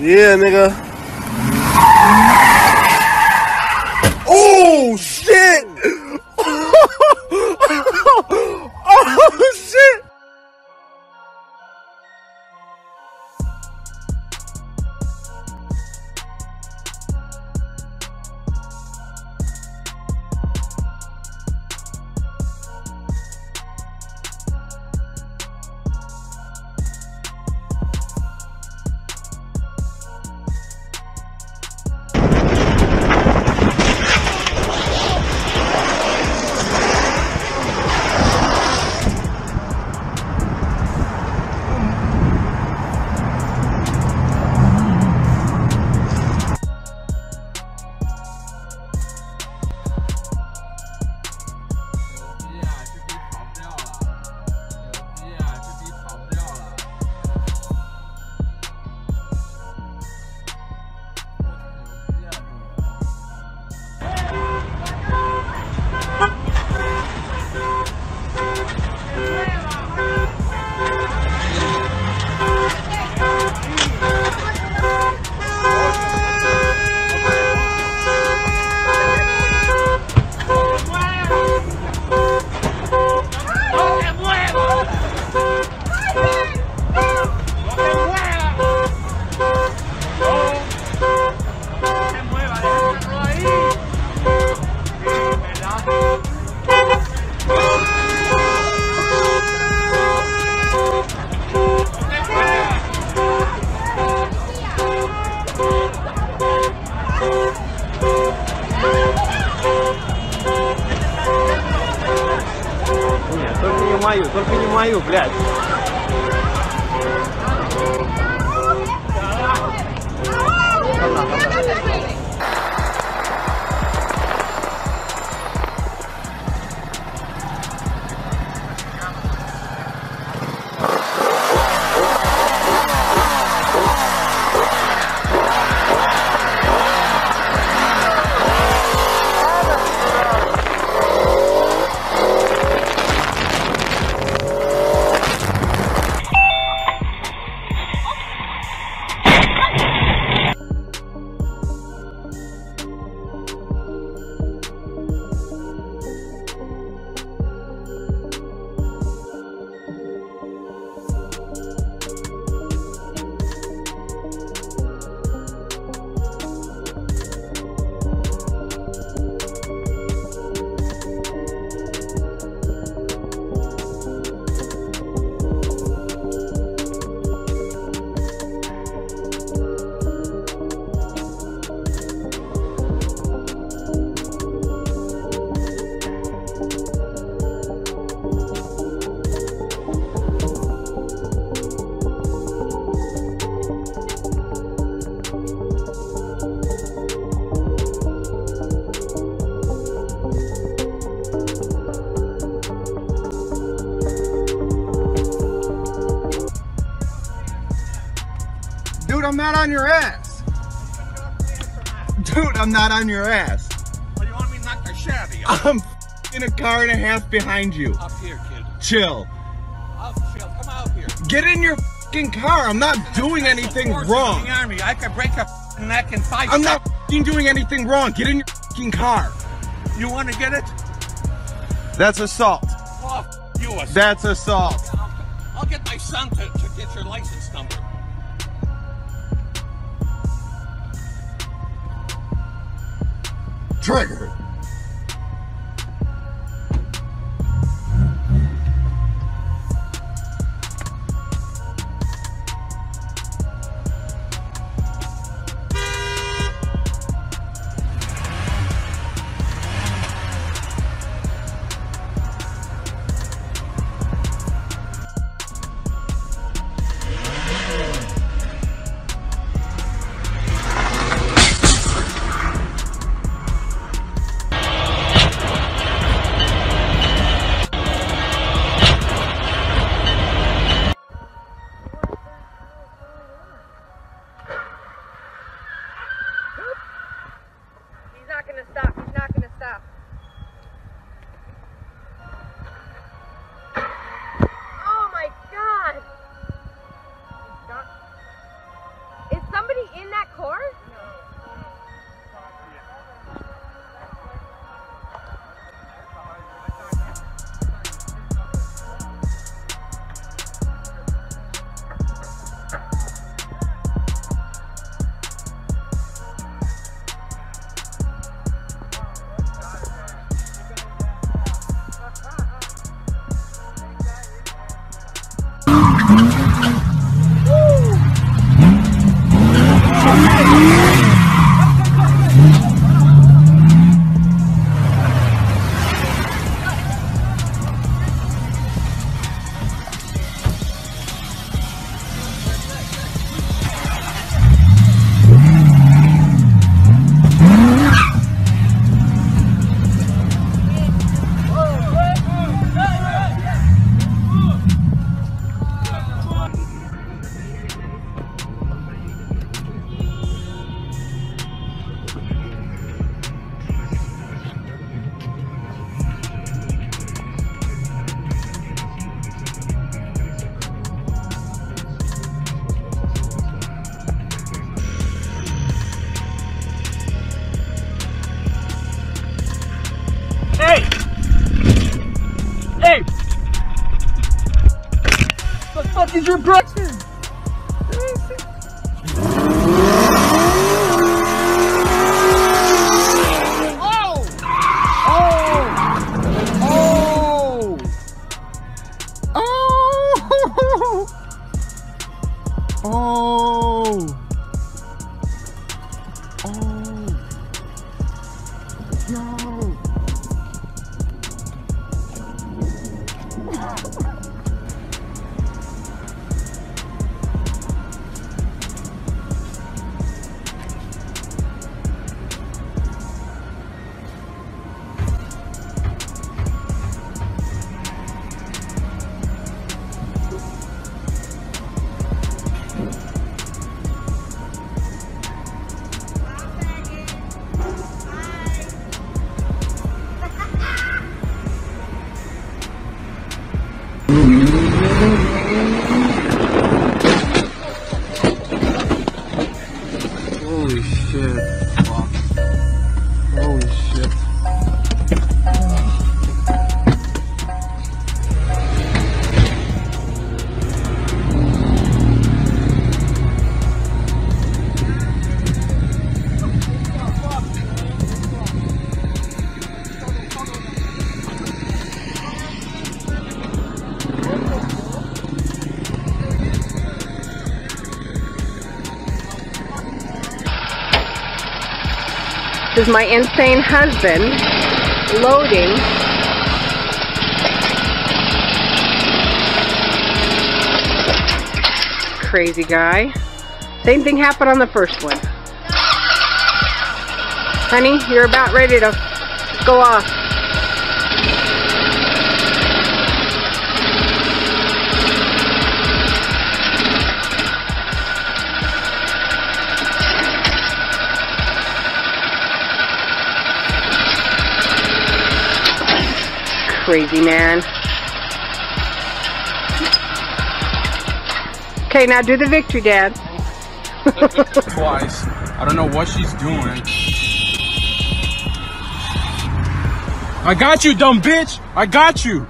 Yeah, nigga. Oh shit! oh мою, только не мою, блядь. Да, да, да. Dude, I'm not on your ass. Dude, I'm not on your ass. Oh, you want me to knock the shit out of you? I'm in a car and a half behind you. Up here, kid. Chill. I'll chill. Come out here. Get in your fucking car. I'm not doing anything wrong. The army. I could break a neck in 5 I'm not seconds. fucking doing anything wrong. Get in your fucking car. You want to get it? That's assault. Oh, you. a- That's assault. I'll, I'll get my son to, to get your license number. Trigger. Fuck is your brother? Oh! Oh! Oh! Oh! Holy This is my insane husband loading. Crazy guy. Same thing happened on the first one. Honey, you're about ready to go off. Crazy man. Okay, now do the victory dance. Twice. I don't know what she's doing. I got you, dumb bitch. I got you.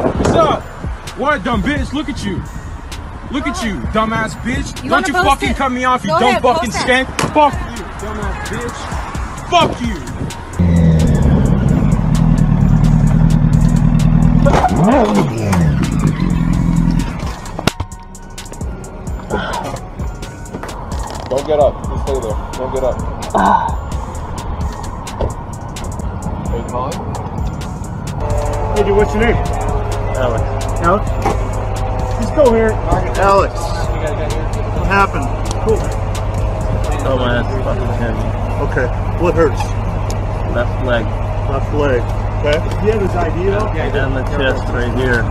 What's up? What, dumb bitch? Look at you. Look at you, dumbass bitch. You Don't you fucking it? cut me off, you Go dumb ahead, fucking post skank. Fuck you, dumbass bitch. Fuck you. Don't get up. Just stay there. Don't get up. Hey, Colin? Hey, dude, what's your name? Alex. Alex? Just go here. Alex. What happened? Cool. Oh my ass fucking heavy. Okay. What hurts? Left leg. Left leg. Okay. Yeah, this idea. Okay, down the chest right here.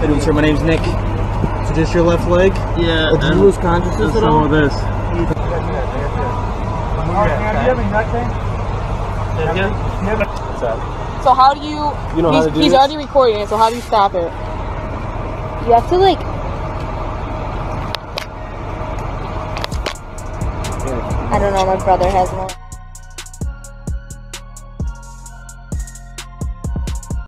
Hey, dude, sir, my name's Nick. So just your left leg? Yeah. Did you lose consciousness at all? Some of this. So how do you? You know he's, how to do He's this? already recording it. So how do you stop it? You have to like. I don't know. My brother has one.